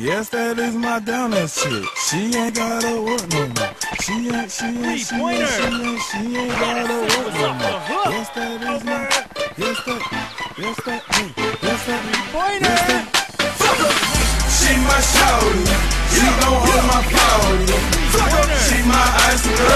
Yes, that is my down ass chick. She ain't gotta work no more. She ain't, she ain't, she ain't, she ain't, she ain't gotta work no more. Yes, that is my, yes, that, yes, that, yes, that, yes, that. She my shawty. She gon' hold my party. She my ice girl.